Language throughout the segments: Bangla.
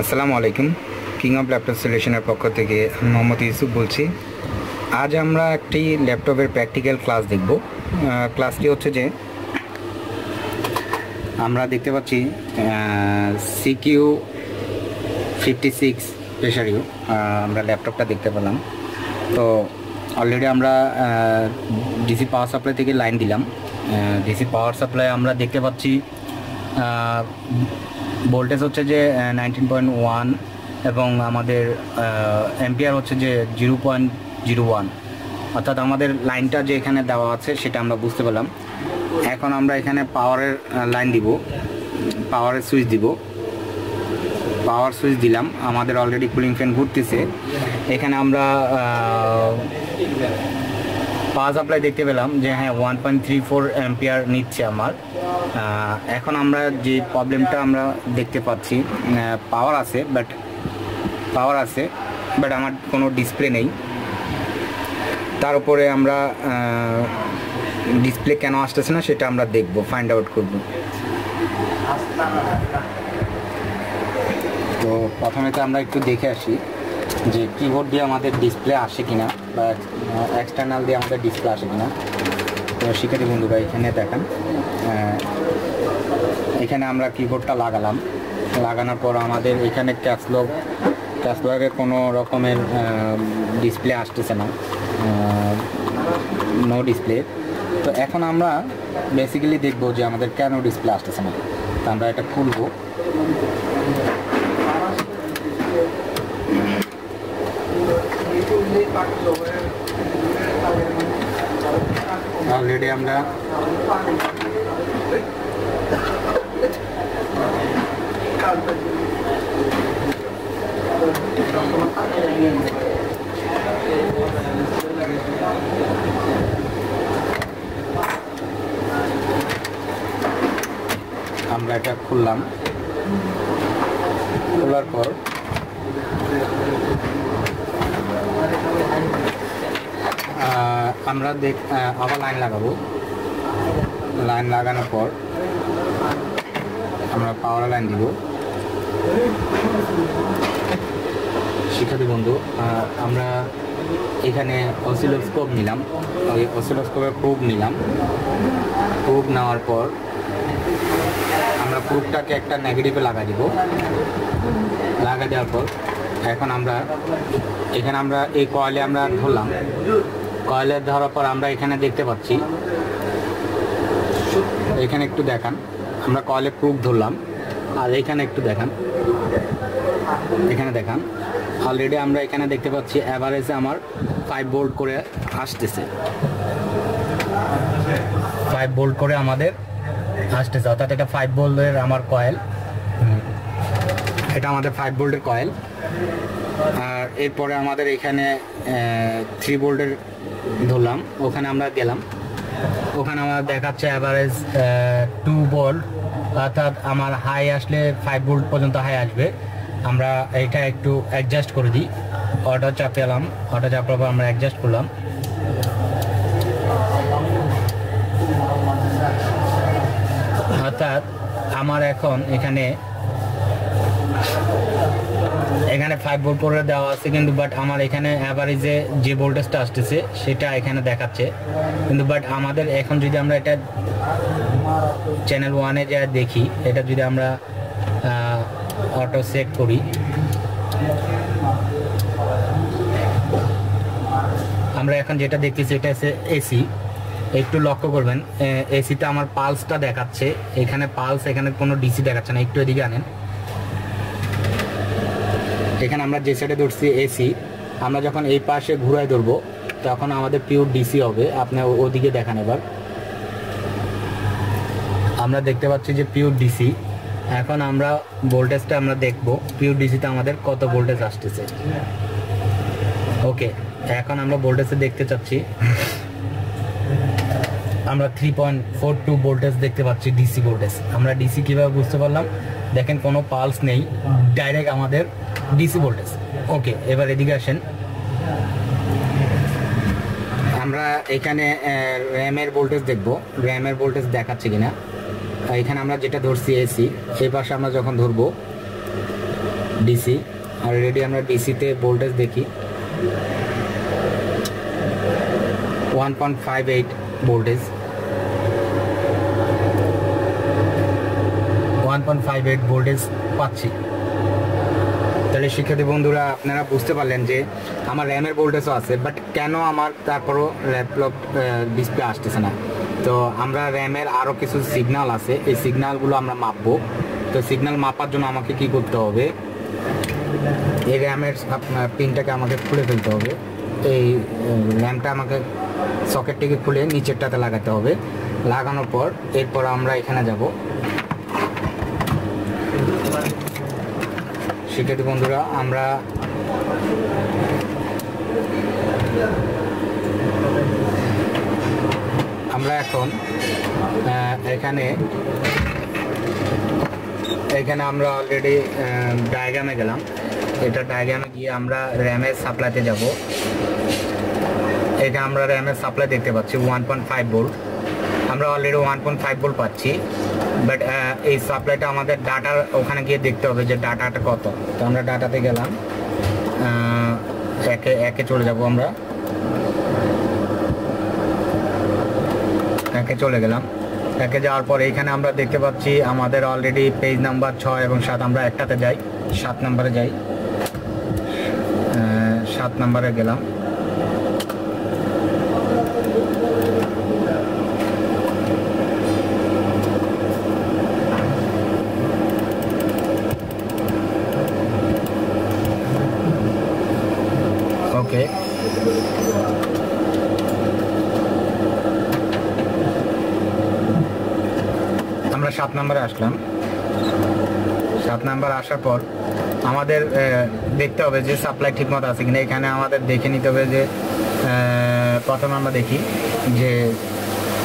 আসসালামু আলাইকুম। কিং অফ ল্যাপটপ সলিউশনের পক্ষ থেকে আমি মোহাম্মদ ইউসুফ বলছি। আজ আমরা একটি ল্যাপটপের প্র্যাকটিক্যাল ক্লাস দেখব। ক্লাসটি হচ্ছে যে, আমরা দেখতে পাচ্ছি সিকিউ ফিফটি সিক্স প্রেশারিও আমরা ল্যাপটপটা দেখতে পেলাম। তো অলরেডি আমরা ডিসি পাওয়ার সাপ্লাই থেকে লাইন দিলাম। ডিসি পাওয়ার সাপ্লাই আমরা দেখতে পাচ্ছি ভোল্টেজ হচ্ছে যে নাইনটিন পয়েন্ট ওয়ান এবং আমাদের এম্পিয়ার হচ্ছে যে জিরো পয়েন্ট জিরো ওয়ান অর্থাৎ আমাদের লাইনটা যে এখানে দেওয়া আছে সেটা আমরা বুঝতে পেলাম এখন আমরা এখানে পাওয়ারের লাইন দিব। পাওয়ারের সুইচ দিব। পাওয়ার সুইচ দিলাম। আমাদের অলরেডি কুলিং ফ্যান ঘুরতেছে। এখানে আমরা পাওয়ার সাপ্লাই দেখতে পেলাম যে হ্যাঁ one point three four ampere নিচ্ছে আমার। এখন আমরা যে প্রবলেমটা আমরা দেখতে পাচ্ছি পাওয়ার আছে বাট পাওয়ার আছে বাট আমার কোনো ডিসপ্লে নেই। তার উপরে আমরা ডিসপ্লে কেন আসতেছে না সেটা আমরা দেখব ফাইন্ড আউট করব। তো প্রথমে তো আমরা একটু দেখে আসি। যে কিবোর্ড দিয়ে আমাদের ডিসপ্লে আসে কিনা বা এক্সটার্নাল দিয়ে আমাদের ডিসপ্লে আসে কিনা, তো শিক্ষার্থী বন্ধুরা, এখানে দেখেন এখানে আমরা কিবোর্ডটা লাগালাম। লাগানোর পর আমাদের এখানে ক্যাপসলক ক্যাপসলকের কোনো রকমের ডিসপ্লে আসতেছে না নো ডিসপ্লে তো এখন আমরা বেসিক্যালি দেখব যে আমাদের কেন ডিসপ্লে আসতেছে না। তো আমরা এটা খুলবো। অলরেডি আমরা আমরা এটা খুললাম। খোলার পর আমরা দেখ আবার লাইন লাগাবো। লাইন লাগানোর পর আমরা পাওয়ার লাইন দিব। শিক্ষার্থী বন্ধু আমরা এখানে অসিলোস্কোপ নিলাম। ওই অসিলোস্কোপের প্রুভ নিলাম। প্রুভ নেওয়ার পর আমরা প্রুফটাকে একটা নেগেটিভে লাগা দিব। লাগা দেওয়ার পর এখন আমরা এখানে আমরা এই কয়েলে আমরা ধরলাম। কয়েলে ধরার পর আমরা এখানে দেখতে পাচ্ছি। এখানে একটু দেখান। আমরা কয়েলে প্রুফ ধরলাম। আর এখানে একটু দেখান। এখানে দেখান। অলরেডি আমরা এখানে দেখতে পাচ্ছি অ্যাভারেজে আমার ফাইভ বোল্ট করে আসতেছে। ফাইভ বোল্ট করে আমাদের আসতেছে। অর্থাৎ এটা ফাইভ বোল্টের আমার কয়েল এটা আমাদের ফাইভ বোল্টের কয়েল এরপরে আমাদের এখানে থ্রি বোল্টের ধরলাম, ওখানে আমরা গেলাম। ওখানে আমার দেখাচ্ছে অ্যাভারেজ টু বোল্ট অর্থাৎ আমার হাই আসলে ফাইভ বোল্ট পর্যন্ত হাই আসবে। আমরা এটা একটু অ্যাডজাস্ট করে দিই। অটো চাপেলাম অটো চাপার পর আমরা অ্যাডজাস্ট করলাম। অর্থাৎ আমার এখন এখানে এখানে ফাইভ ভোল্ট করে দেওয়া আছে কিন্তু বাট আমার এখানে অ্যাভারেজে যে ভোল্টেজটা আসতেছে, সেটা এখানে দেখাচ্ছে। কিন্তু বাট আমাদের এখন যদি আমরা এটা চ্যানেল ওয়ানে যা দেখি, এটা যদি আমরা অটো সেট করি, আমরা এখন যেটা দেখতেছি এটা হচ্ছে এসি একটু লক্ষ্য করবেন এসিতে আমার পালসটা দেখাচ্ছে, এখানে পালস এখানে কোনো ডিসি দেখাচ্ছে না, একটু এদিকে আনেন। এখানে আমরা যে সাইডে ধরছি এসি আমরা যখন এই পাশে ঘুরায় ধরবো, তখন আমাদের পিওর ডিসি হবে। আপনি ও- ওদিকে দেখান এবার। আমরা দেখতে পাচ্ছি যে পিওর ডিসি এখন আমরা ভোল্টেজটা আমরা দেখব। পিওর ডিসিতে আমাদের কত ভোল্টেজ আসতেছে। ওকে এখন আমরা ভোল্টেজে দেখতে চাচ্ছি। আমরা three point four two voltage দেখতে পাচ্ছি ডিসি ভোল্টেজ আমরা ডিসি কীভাবে বুঝতে পারলাম? দেখেন কোনো পালস নেই। ডাইরেক্ট আমাদের ডিসি ভোল্টেজ ওকে এবার এদিকে আসেন। আমরা এখানে র্যামের ভোল্টেজ দেখব। র্যামের ভোল্টেজ দেখাচ্ছে কিনা। এখানে আমরা যেটা ধরছি এসি এই পাশে আমরা যখন ধরবো ডিসি অলরেডি আমরা ডিসিতে ভোল্টেজ দেখি। One point five eight voltage one point five eight voltage পাচ্ছি। তাহলে শিক্ষার্থী বন্ধুরা, আপনারা বুঝতে পারলেন যে আমার র্যামের ভোল্টেজও আছে বাট কেন আমার তারপরও ল্যাপটপ ডিসপ্লে আসতেছে না? তো আমরা র্যামের আরও কিছু সিগনাল আছে, এই সিগনালগুলো আমরা মাপবো। তো সিগনাল মাপার জন্য আমাকে কি করতে হবে? এই র্যামের আপনার পিনটাকে আমাকে খুলে ফেলতে হবে। এই র্যামটা আমাকে সকেটটিকে খুলে নিচেরটাতে লাগাতে হবে। লাগানোর পর এরপর আমরা এখানে যাব। শিক্ষার্থী বন্ধুরা, আমরা আমরা এখন এখানে এখানে আমরা অলরেডি ডায়াগ্রামে গেলাম। এটা ডায়াগ্রামে গিয়ে আমরা র্যামের সাপ্লাইতে যাব। এখানে আমরা র্যামের সাপ্লাই দেখতে পাচ্ছি ওয়ান পয়েন্ট ফাইভ ভোল্ট আমরা already one point five volt পাচ্ছি। বাট এই সাপ্লাইটা আমাদের ডাটার ওখানে গিয়ে দেখতে হবে যে ডাটাটা কত। তো আমরা ডাটাতে গেলাম। একে একে চলে যাব আমরা। একে চলে গেলাম। একে যাওয়ার পর এইখানে আমরা দেখতে পাচ্ছি আমাদের অলরেডি পেজ নাম্বার ছয় এবং সাত আমরা একটাতে যাই। সাত নাম্বারে যাই। সাত নাম্বারে গেলাম ওকে আমরা সাত নম্বরে আসলাম। সাত নাম্বার আসার পর আমাদের দেখতে হবে যে সাপ্লাই ঠিকমতো আছে কিনা। এখানে আমাদের দেখে নিতে হবে যে প্রথমে আমরা দেখি যে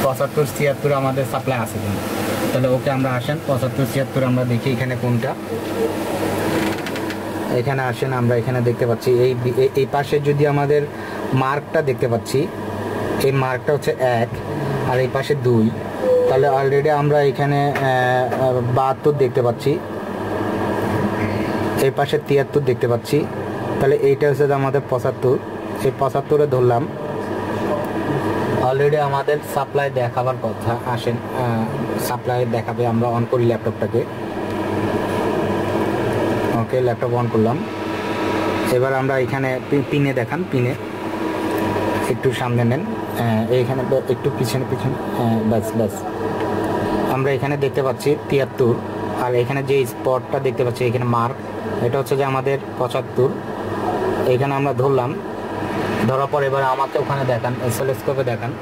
পঁচাত্তর, ছিয়াত্তর আমাদের সাপ্লাই আছে কিনা। তাহলে ওকে আমরা আসেন, পঁচাত্তর, ছিয়াত্তর আমরা দেখি এখানে কোনটা। এখানে আসেন, আমরা এখানে দেখতে পাচ্ছি, এই এই পাশে যদি আমাদের মার্কটা দেখতে পাচ্ছি, এই মার্কটা হচ্ছে এক, আর এই পাশে দুই। তাহলে অলরেডি আমরা এখানে বাহাত্তর দেখতে পাচ্ছি। এই পাশে তিয়াত্তর দেখতে পাচ্ছি। তাহলে এইটা হচ্ছে আমাদের পঁচাত্তর। এই পঁচাত্তরে ধরলাম। অলরেডি আমাদের সাপ্লাই দেখাবার কথা, আসেন সাপ্লাই দেখাবে, আমরা অন করি ল্যাপটপটাকে ওকে ল্যাপটপ অন করলাম। এবার আমরা এখানে পিনে দেখান পিনে একটু সামনে নেন। এইখানে একটু পিছনে পিছনে ব্যাস ব্যাস। আমরা এখানে দেখতে পাচ্ছি তিয়াত্তর। আর এখানে যে স্পটটা দেখতে পাচ্ছি, এখানে মার্ক, এটা হচ্ছে যে আমাদের পঁচাত্তর। এখানে আমরা ধরলাম, ধরার পর এবার আমাকে ওখানে দেখান এসএলএসকোপে দেখান।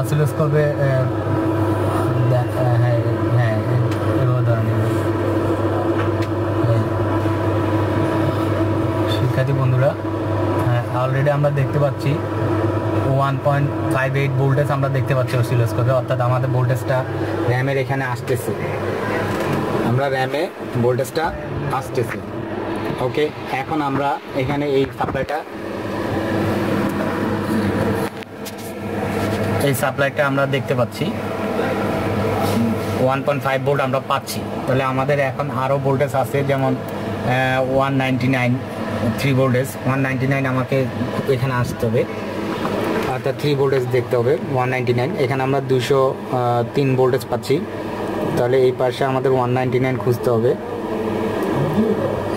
অসিলোস্কোপে হ্যাঁ হ্যাঁ এবার ধরেন শিক্ষার্থী বন্ধুরা হ্যাঁ অলরেডি আমরা দেখতে পাচ্ছি one point five eight voltage আমরা দেখতে পাচ্ছি অসিলোস্কোপে অর্থাৎ আমাদের ভোল্টেজটা র্যামের এখানে আসতেছে। আমরা র্যামে ভোল্টেজটা আসতেছে। ওকে এখন আমরা এখানে এই সাপ্লাইটা এই সাপ্লাইটা আমরা দেখতে পাচ্ছি। ওয়ান পয়েন্ট ফাইভ ভোল্ট আমরা পাচ্ছি। তাহলে আমাদের এখন আরও ভোল্টেজ আছে, যেমন one ninety nine three voltage one ninety nine আমাকে এখানে আসতে হবে। অর্থাৎ থ্রি ভোল্টেজ দেখতে হবে ওয়ান নাইনটি নাইন এখানে আমরা দুশো তিন ভোল্টেজ পাচ্ছি। তাহলে এই পাশে আমাদের ওয়ান নাইনটি নাইন খুঁজতে হবে।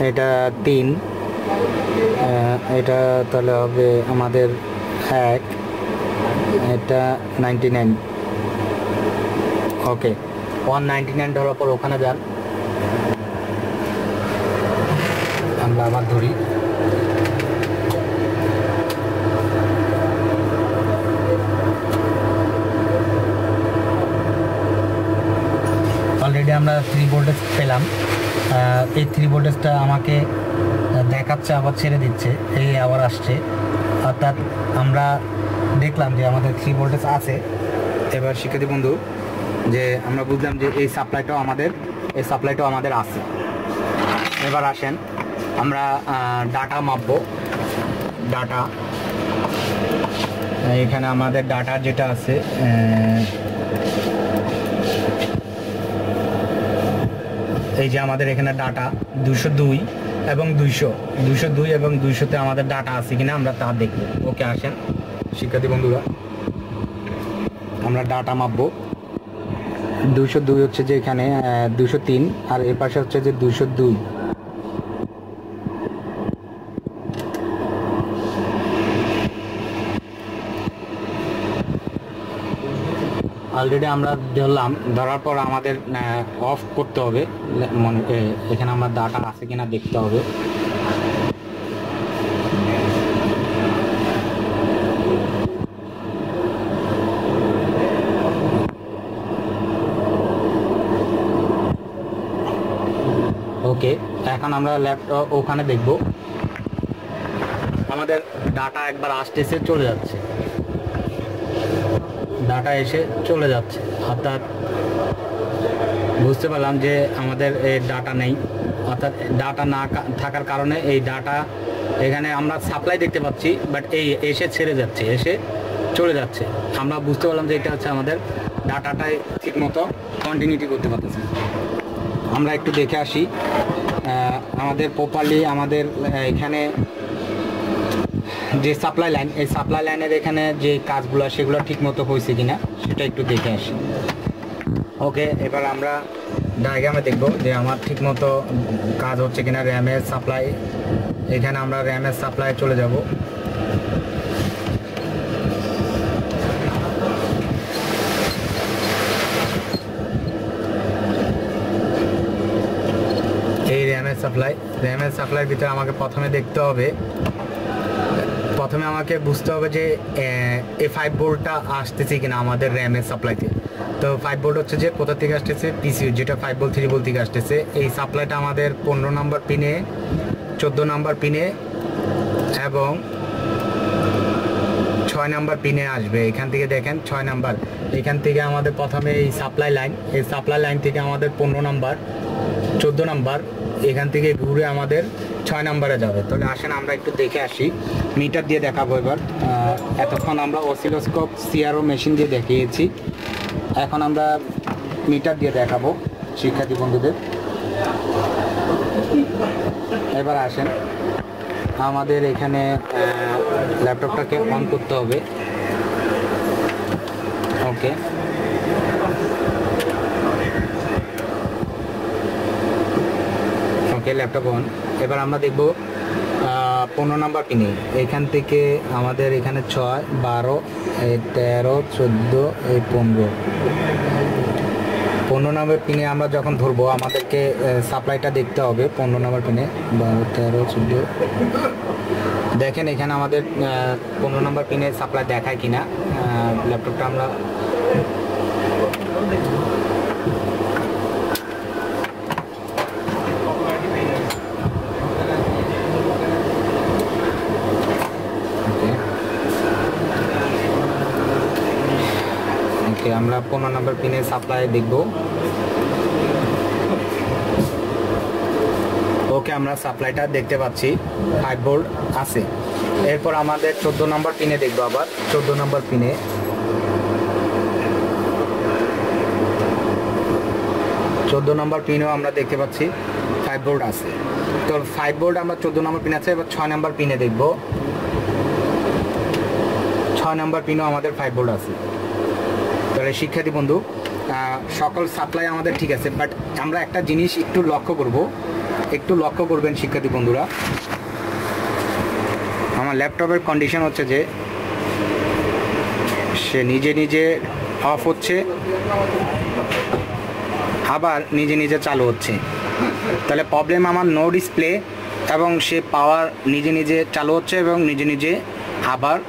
এটা তিন এটা তাহলে হবে আমাদের এক, এটা ninety nine okay one ninety nine ধরার পর ওখানে যান। আমরা আবার ধরি। অলরেডি আমরা থ্রি ভোল্টেজ পেলাম। এই থ্রি ভোল্টেজটা আমাকে দেখাচ্ছে, আবার ছেড়ে দিচ্ছে। এই আবার আসছে। অর্থাৎ আমরা দেখলাম যে আমাদের থ্রি ভোল্টেজ আছে। এবার শিক্ষার্থী বন্ধু, যে আমরা বুঝলাম যে এই সাপ্লাইটাও আমাদের, এই সাপ্লাইটাও আমাদের আছে। এবার আসেন। আমরা ডাটা মাপবো। ডাটা। এখানে আমাদের ডাটা যেটা আছে এই যে আমাদের এখানে ডাটা, দুশো দুই এবং দুইশো। দুশো দুই এবং দুইশোতে আমাদের ডাটা আছে কিনা আমরা তা দেখব। ওকে, আসেন। শিক্ষার্থী বন্ধুরা, আমরা ডাটা মাপবো। দুশো দুই হচ্ছে যে এখানে দুশো তিন, আর এর পাশে হচ্ছে যে দুশো দুই। অলরেডি আমরা ধরলাম, ধরার পর আমাদের অফ করতে হবে। মনে এখানে আমার ডাটা আছে কিনা দেখতে হবে। ওকে এখন আমরা ল্যাপটপ ওখানে দেখব। আমাদের ডাটা একবার আসতেছে, চলে যাচ্ছে। ডাটা এসে চলে যাচ্ছে। অর্থাৎ বুঝতে পারলাম যে আমাদের ডাটা নেই। অর্থাৎ ডাটা না থাকার কারণে এই ডাটা এখানে আমরা সাপ্লাই দেখতে পাচ্ছি, বাট এই এসে ছেড়ে যাচ্ছে, এসে চলে যাচ্ছে। আমরা বুঝতে পারলাম যে এটা হচ্ছে আমাদের ডাটাটাই ঠিকমতো কন্টিনিউটি করতে পারতেছে আমরা একটু দেখে আসি। আমাদের প্রপারলি আমাদের এখানে যে সাপ্লাই লাইন এই সাপ্লাই লাইনের এখানে যে কাজগুলো, সেগুলো ঠিক মতো হয়েছে কিনা, সেটা একটু দেখে আসি। ওকে এবার আমরা ডায়াগ্রামে দেখব যে আমার ঠিক মতো কাজ হচ্ছে কিনা র্যামের সাপ্লাই এখানে আমরা র্যামের সাপ্লাই চলে যাব। এই র্যামের সাপ্লাই র্যামের সাপ্লাইয়ের ভিতরে আমাকে প্রথমে দেখতে হবে প্রথমে আমাকে বুঝতে হবে যে, এ ফাইভ বোর্ডটা আসতেছে কিনা আমাদের র্যামের সাপ্লাইতে তো। ফাইভ বোর্ড হচ্ছে যে কোথা থেকে আসতেছে? পিসিউ যেটা ফাইভ বোল্ট থ্রি বোল্ট থেকে আসতেছে। এই সাপ্লাইটা আমাদের পনেরো নাম্বার পিনে চোদ্দ নাম্বার পিনে এবং ছয় নাম্বার পিনে আসবে। এখান থেকে দেখেন, ছয় নাম্বার এখান থেকে আমাদের প্রথমে এই সাপ্লাই লাইন এই সাপ্লাই লাইন থেকে আমাদের পনেরো নাম্বার চোদ্দ নাম্বার এখান থেকে ঘুরে আমাদের ছয় নাম্বারে যাবে। তাহলে আসেন, আমরা একটু দেখে আসি। মিটার দিয়ে দেখাবো এবার। এতক্ষণ আমরা অসিলোস্কোপ, সিআরও মেশিন দিয়ে দেখিয়েছি। এখন আমরা মিটার দিয়ে দেখাবো শিক্ষার্থী বন্ধুদের। এবার আসেন। আমাদের এখানে ল্যাপটপটাকে অন করতে হবে। ওকে। ওকে ল্যাপটপ অন এবার আমরা দেখব পনেরো নাম্বার পিনে এখান থেকে আমাদের এখানে ছয়, বারো তেরো, চোদ্দ এই পনেরো। পনেরো নম্বর পিনে আমরা যখন ধরবো, আমাদেরকে সাপ্লাইটা দেখতে হবে পনেরো নম্বর পিনে। বারো, তেরো, চোদ্দ। দেখেন এখানে আমাদের পনেরো নম্বর পিনে সাপ্লাই দেখায় কিনা। ল্যাপটপটা আমরা ওকে ওকে আমরা পনেরো নম্বর পিনে সাপ্লাই দেখব। ওকে আমরা সাপ্লাইটা দেখতে পাচ্ছি। ফাইভ বোল্ট আছে। এরপর আমাদের চোদ্দ নম্বর পিনে দেখব আবার। চোদ্দ নম্বর পিনে চোদ্দ নম্বর পিনেও আমরা দেখতে পাচ্ছি। ফাইভ বোল্ট আছে। তো ফাইভ বোল্ট আমরা চোদ্দ নম্বর পিন আছে, এবার ছয় নম্বর পিনে দেখব। ছয় নম্বর পিনও আমাদের ফাইভ বোল্ট আছে। তাহলে শিক্ষার্থী বন্ধু সকল সাপ্লাই আমাদের ঠিক আছে বাট আমরা একটা জিনিস একটু লক্ষ্য করব। একটু লক্ষ্য করবেন শিক্ষার্থী বন্ধুরা। আমার ল্যাপটপের কন্ডিশন হচ্ছে যে, সে নিজে নিজে অফ হচ্ছে, আবার নিজে নিজে চালু হচ্ছে। তাহলে প্রবলেম আমার নো ডিসপ্লে এবং সে পাওয়ার নিজে নিজে চালু হচ্ছে এবং নিজে নিজে আবার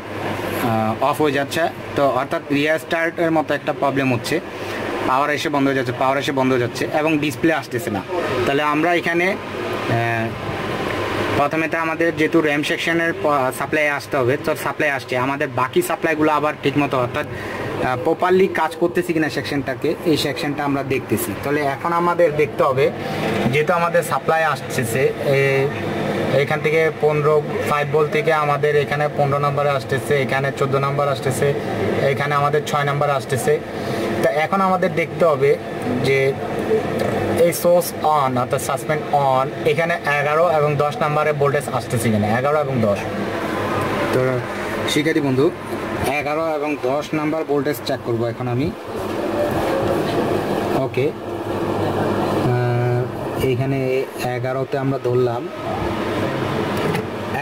অফ হয়ে যাচ্ছে। তো অর্থাৎ রিয়ার স্টার্টের মতো একটা প্রবলেম হচ্ছে। পাওয়ার এসে বন্ধ হয়ে যাচ্ছে পাওয়ার এসে বন্ধ হয়ে যাচ্ছে এবং ডিসপ্লে আসতেছে না। তাহলে আমরা এখানে প্রথমে তো আমাদের যেহেতু র্যাম সেকশনের সাপ্লাই আসতে হবে, তো সাপ্লাই আসছে। আমাদের বাকি সাপ্লাইগুলো আবার ঠিকমতো অর্থাৎ প্রপারলি কাজ করতেছি কিনা সেকশনটাকে এই সেকশনটা আমরা দেখতেছি। তাহলে এখন আমাদের দেখতে হবে, যেহেতু আমাদের সাপ্লাই আসতেছে এখান থেকে পনেরো ফাইভ বল থেকে আমাদের এখানে পনেরো নম্বরে আসতেছে, এখানে চোদ্দ নম্বর আসতেছে, এখানে আমাদের ছয় নম্বর আসতেছে। তা এখন আমাদের দেখতে হবে যে এই সোর্স অন অর্থাৎ সাসপেন্ড অন এখানে এগারো এবং দশ নাম্বারে ভোল্টেজ আসতেছে কিনা? এগারো এবং দশ। তো শিক্ষার্থী বন্ধু, এগারো এবং দশ নাম্বার ভোল্টেজ চেক করব এখন আমি। ওকে এইখানে এগারোতে আমরা ধরলাম।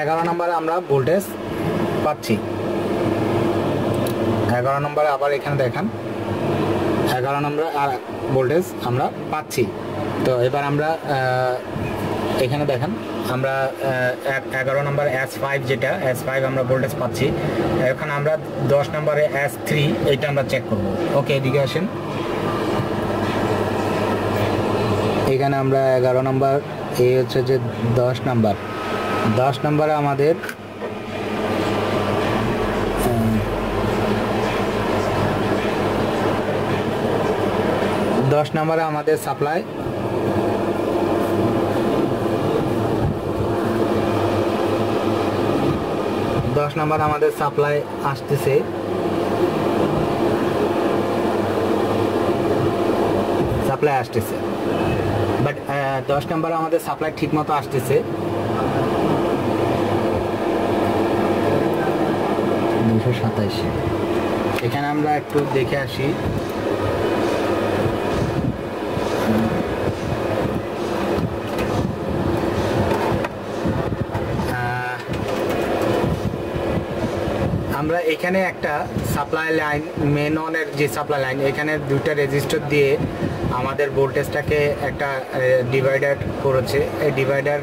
এগারো নম্বরে আমরা ভোল্টেজ পাচ্ছি। এগারো নম্বরে আবার এখানে দেখান। এগারো নম্বরে আর ভোল্টেজ আমরা পাচ্ছি। তো এবার আমরা এখানে দেখেন, আমরা এগারো নম্বর এস ফাইভ যেটা এস ফাইভ আমরা ভোল্টেজ পাচ্ছি। এখন আমরা দশ নম্বরে এস থ্রি এইটা আমরা চেক করব। ওকে, এদিকে আসেন। এখানে আমরা এগারো নম্বর, এই হচ্ছে যে দশ নাম্বার। দশ নম্বরে আমাদের দশ নম্বরে আমাদের সাপ্লাই দশ নম্বর আমাদের সাপ্লাই আসতেছে। সাপ্লাই আসতেছে। বাট দশ নম্বরে আমাদের সাপ্লাই ঠিক মতো আসতেছে। সাতাইশ এখানে আমরা একটু দেখে আসি। আমরা এখানে একটা সাপ্লাই লাইন মেন অনের যে সাপ্লাই লাইন এখানে দুইটা রেজিস্টার দিয়ে আমাদের ভোল্টেজটাকে একটা ডিভাইডার করেছে। এই ডিভাইডার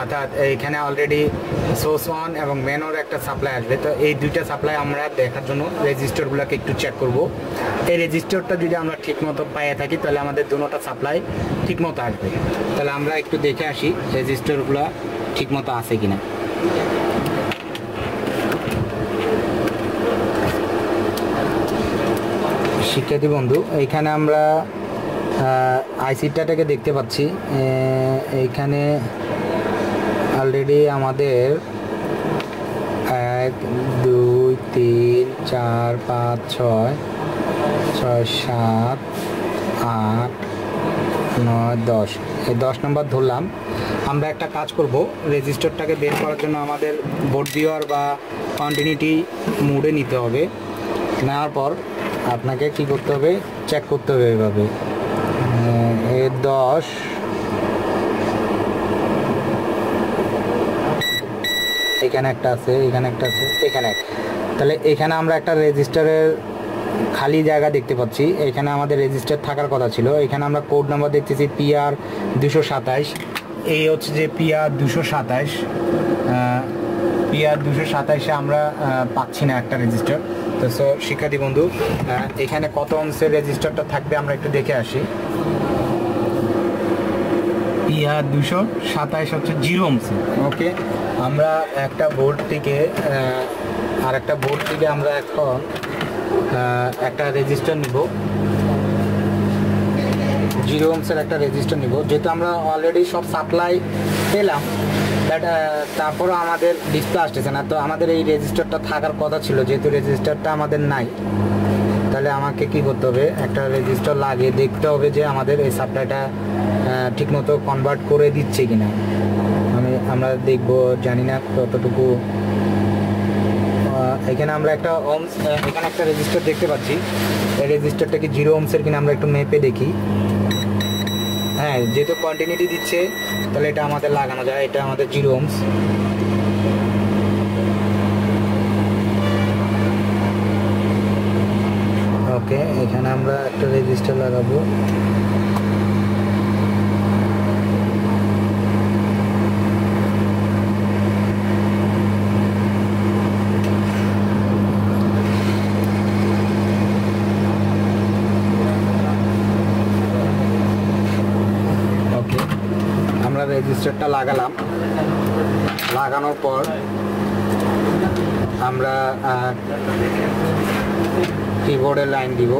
অর্থাৎ এখানে অলরেডি সোর্স ওয়ান এবং মেন ওর একটা সাপ্লাই আসবে। তো এই দুইটা সাপ্লাই আমরা দেখার জন্য রেজিস্টারগুলোকে একটু চেক করব। এই রেজিস্টারটা যদি আমরা ঠিক মতো পাইয়ে থাকি, তাহলে আমাদের দুটোটা সাপ্লাই ঠিক মতো আসবে। তাহলে আমরা একটু দেখে আসি রেজিস্টারগুলো ঠিক মতো আছে কিনা। শিক্ষার্থী বন্ধু, এইখানে আমরা আইসিটাটাকে দেখতে পাচ্ছি। এইখানে অলরেডি আমাদের এক, দুই, তিন, চার, পাঁচ, ছয় ছয়, সাত, আট, নয়, দশ। এই দশ নম্বর ধরলাম। আমরা একটা কাজ করব। রেজিস্টারটাকে বের করার জন্য আমাদের বোর্ড দেওয়ার বা কন্টিনিউটি মুডে নিতে হবে। নেওয়ার পর আপনাকে কি করতে হবে? চেক করতে হবে এভাবে। এ দশ এখানে একটা আছে, এখানে একটা আছে, এখানে। তাহলে এখানে আমরা একটা রেজিস্টারের খালি জায়গা দেখতে পাচ্ছি। এখানে আমাদের রেজিস্টার থাকার কথা ছিল। এখানে আমরা কোড নাম্বার দেখতেছি পিআর দুশো সাতাইশ এই হচ্ছে যে পিআর দুশো সাতাইশ পিআর দুশো সাতাইশে আমরা পাচ্ছি না একটা রেজিস্টার। তো সো শিক্ষার্থী বন্ধু এখানে কত অংশের রেজিস্টারটা থাকবে আমরা একটু দেখে আসি। ইয়া দুশো সাতাইশ হচ্ছে জিরো অংশে ওকে, আমরা একটা বোর্ড থেকে আর একটা বোর্ড থেকে আমরা এখন একটা রেজিস্টার নিব। জিরো ওমসের একটা রেজিস্টার নিব। যেহেতু আমরা অলরেডি সব সাপ্লাই পেলাম বাট তারপরও আমাদের ডিসপ্লে আসতেছে না। তো আমাদের এই রেজিস্টারটা থাকার কথা ছিল, যেহেতু রেজিস্টারটা আমাদের নাই। তাহলে আমাকে কি করতে হবে? একটা রেজিস্টার লাগিয়ে দেখতে হবে যে আমাদের এই সাপ্লাইটা ঠিকমতো কনভার্ট করে দিচ্ছে কিনা। আমি, আমরা দেখব, জানি না কতটুকু। এখানে আমরা একটা ওমস এখানে একটা রেজিস্টার দেখতে পাচ্ছি। এই রেজিস্টারটা কি জিরো ওমসের কিনা আমরা একটু মেপে দেখি। হ্যাঁ যেহেতু কন্টিনিউটি দিচ্ছে, তাহলে এটা আমাদের লাগানো যায়, এটা আমাদের জিরো ওমস ওকে এখানে আমরা একটা রেজিস্টার লাগাবো। আমরা রেজিস্টারটা লাগালাম। লাগানোর পর আমরা কিবোর্ডের লাইন দিব।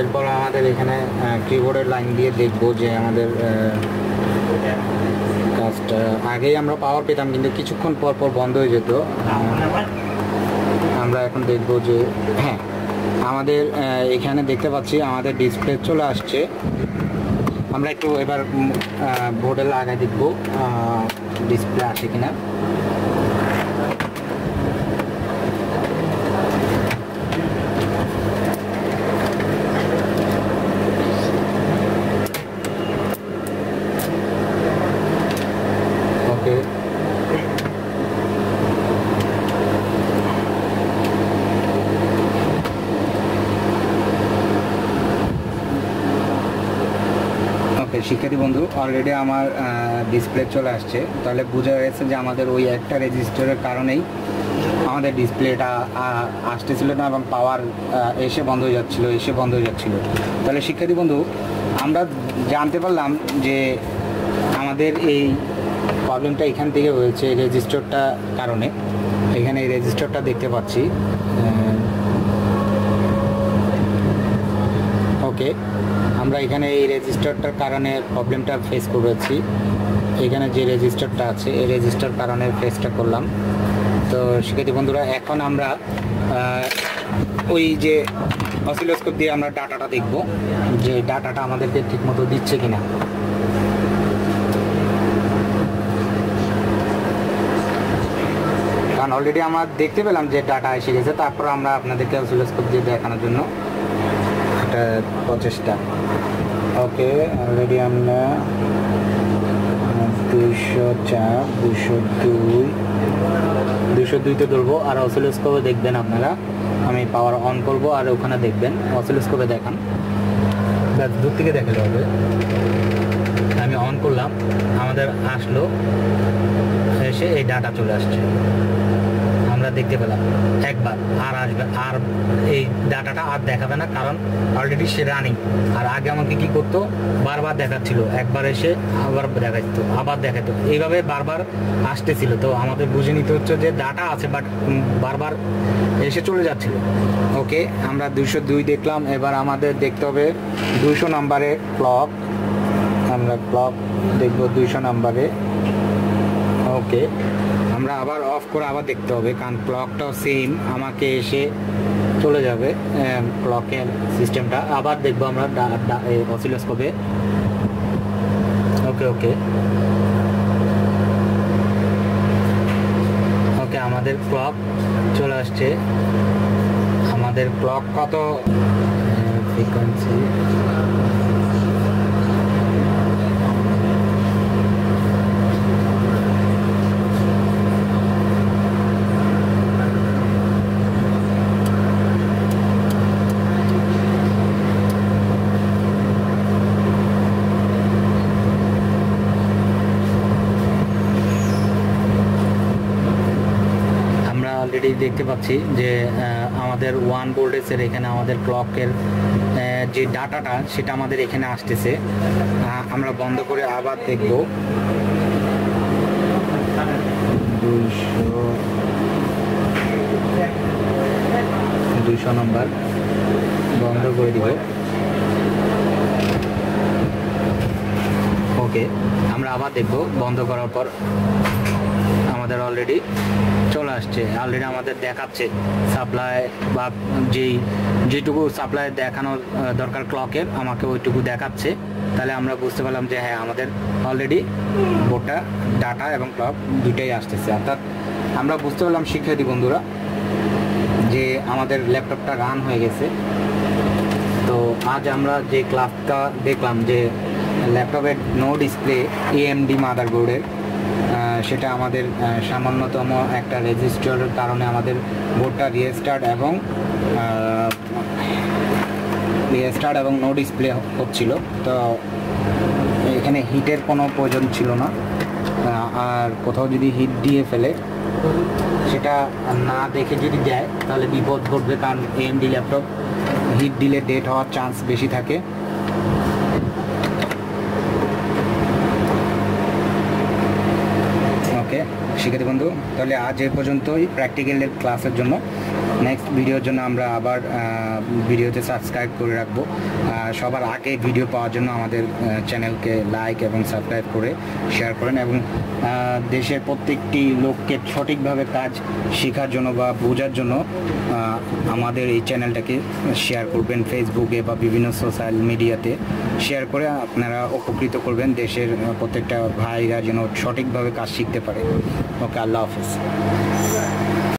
এরপর আমাদের এখানে কিবোর্ডের লাইন দিয়ে দেখব যে আমাদের জাস্ট আগেই আমরা পাওয়ার পেতাম, কিন্তু কিছুক্ষণ পর পর বন্ধ হয়ে যেত। আমরা এখন দেখব যে হ্যাঁ আমাদের এখানে দেখতে পাচ্ছি, আমাদের ডিসপ্লে চলে আসছে। আমরা একটু এবার বোর্ডে লাগাই দেখব ডিসপ্লে আসে কিনা ওকে ওকে শিক্ষার্থী বন্ধু অলরেডি আমার ডিসপ্লে চলে আসছে। তাহলে বোঝা গেছে যে আমাদের ওই একটা রেজিস্টারের কারণেই আমাদের ডিসপ্লেটা আসতেছিল না এবং পাওয়ার এসে বন্ধ হয়ে যাচ্ছিল, এসে বন্ধ হয়ে যাচ্ছিল। তাহলে শিক্ষার্থী বন্ধু, আমরা জানতে পারলাম যে আমাদের এই প্রবলেমটা এখান থেকে হয়েছে রেজিস্টারটা কারণে। এখানে এই রেজিস্টারটা দেখতে পাচ্ছি। ওকে আমরা এখানে এই রেজিস্টারটার কারণে প্রবলেমটা ফেস করেছি। এখানে যে রেজিস্টারটা আছে, এই রেজিস্টার কারণে ফেসটা করলাম। তো শিক্ষার্থী বন্ধুরা, এখন আমরা ওই যে অসিলোস্কোপ দিয়ে আমরা ডাটাটা দেখব যে ডাটাটা আমাদেরকে ঠিকমতো দিচ্ছে কিনা। কারণ অলরেডি আমরা দেখতে পেলাম যে ডাটা এসে গেছে, তারপর আমরা আপনাদেরকে অসিলোস্কোপ দিয়ে দেখানোর জন্য একটা প্রচেষ্টা ওকে অলরেডি আমরা দুইশো চার দুশো দুই দুশো দুইতে ধরবো। আর অসিলোস্কোপে দেখবেন আপনারা, আমি পাওয়ার অন করব আর ওখানে দেখবেন, অসিলোস্কোপে দেখান। ব্যাস, দূর থেকে দেখালে হবে। আমি অন করলাম, আমাদের আসলো, এসে এই ডাটা চলে আসছে। আমরা দেখতে পেলাম। একবার আর আসবে, আর এই ডাটাটা আর দেখাবে না, কারণ অলরেডি সে রানিং আর আগে আমাকে কি করতো? বারবার দেখাচ্ছিল। একবার এসে আবার দেখাতো আবার দেখাতো এইভাবে বারবার আসতেছিল। তো আমাদের বুঝে নিতে হচ্ছে যে ডাটা আছে বাট বারবার এসে চলে যাচ্ছিল। ওকে আমরা দুশো দুই দেখলাম। এবার আমাদের দেখতে হবে দুশো নাম্বারে ক্লক আমরা ক্লক দেখব দুইশো নাম্বারে। ওকে আমরা আবার অফ করে আবার দেখতে হবে, কারণ ক্লকটাও সেম আমাকে এসে চলে যাবে ক্লকের সিস্টেমটা আবার দেখব আমরা অসিলোস্কোপে ওকে ওকে ওকে আমাদের ক্লক চলে আসছে। আমাদের ক্লক কত? ফ্রিকোয়েন্সি আমরা অলরেডি দেখতে পাচ্ছি যে আমাদের ওয়ান ভোল্টেজের এখানে আমাদের ক্লকের যে ডাটাটা সেটা আমাদের এখানে আসতেছে। আমরা বন্ধ করে আবার দেখব। দুইশো দুইশো নম্বর বন্ধ করে দিব। ওকে আমরা আবার দেখব। বন্ধ করার পর আমাদের অলরেডি চলে আসছে। অলরেডি আমাদের দেখাচ্ছে সাপ্লাই বা যেই যেটুকু সাপ্লাই দেখানোর আহ, দরকার ক্লকের আমাকে ওইটুকু দেখাচ্ছে। তাহলে আমরা বুঝতে পারলাম যে হ্যাঁ আমাদের অলরেডি বোর্ডটা ডাটা এবং ক্লক দুইটাই আসতেছে। অর্থাৎ আমরা বুঝতে পারলাম শিক্ষার্থী বন্ধুরা যে আমাদের ল্যাপটপটা রান হয়ে গেছে। তো আজ আমরা যে ক্লাসটা দেখলাম যে ল্যাপটপের নো ডিসপ্লে এএমডি মাদারবোর্ডের সেটা আমাদের সামান্যতম একটা রেজিস্টারের কারণে আমাদের বোর্ডটা রিস্টার্ট এবং রিস্টার্ট এবং নো ডিসপ্লে হচ্ছিল। তো এখানে হিটের কোনো প্রয়োজন ছিল না। আর কোথাও যদি হিট দিয়ে ফেলে, সেটা না দেখে যদি দেয় তাহলে বিপদ ঘটবে। কারণ এএমডি ল্যাপটপ হিট দিলে ডেট হওয়ার চান্স বেশি থাকে ওকে শিক্ষার্থী বন্ধু তাহলে আজ এ পর্যন্তই প্র্যাকটিক্যালের ক্লাসের জন্য। নেক্সট ভিডিওর জন্য আমরা আবার ভিডিওতে সাবস্ক্রাইব করে রাখব। সবার আগে ভিডিও পাওয়ার জন্য আমাদের চ্যানেলকে লাইক এবং সাবস্ক্রাইব করে শেয়ার করেন এবং দেশের প্রত্যেকটি লোককে সঠিকভাবে কাজ শেখার জন্য বা বোঝার জন্য আমাদের এই চ্যানেলটাকে শেয়ার করবেন ফেসবুকে বা বিভিন্ন সোশ্যাল মিডিয়াতে শেয়ার করে আপনারা উপকৃত করবেন দেশের প্রত্যেকটা ভাইরা যেন সঠিকভাবে কাজ শিখতে পারে। ওকে, আল্লাহ হাফিজ।